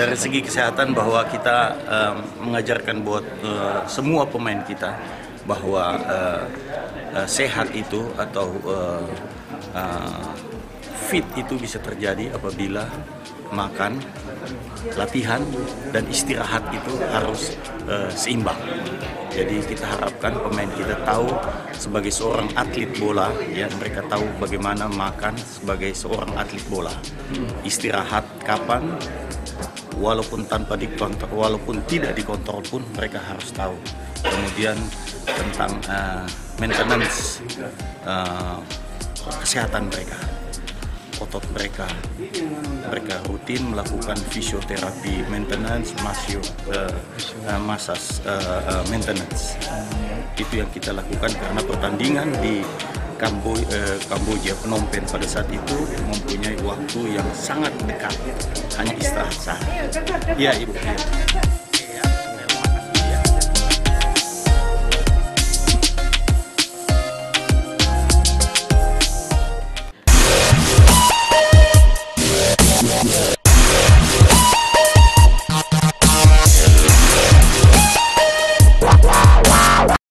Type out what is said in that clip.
dari segi kesehatan bahwa kita uh, mengajarkan buat uh, semua pemain kita bahwa uh, uh, sehat itu atau uh, uh, fit itu bisa terjadi apabila makan, latihan dan istirahat itu harus uh, seimbang. Jadi kita harapkan pemain kita tahu sebagai seorang atlet bola, ya mereka tahu bagaimana makan sebagai seorang atlet bola. Istirahat kapan, walaupun tanpa dikontrol, walaupun tidak dikontrol pun mereka harus tahu. Kemudian tentang uh, maintenance uh, kesehatan mereka otot mereka. Mereka rutin melakukan fisioterapi maintenance, masio, uh, uh, masas uh, uh, maintenance. Itu yang kita lakukan karena pertandingan di Kambo, uh, Kamboja Phnom Penh pada saat itu mempunyai waktu yang sangat dekat, hanya istirahat saja. Iya, Ibu. Ya.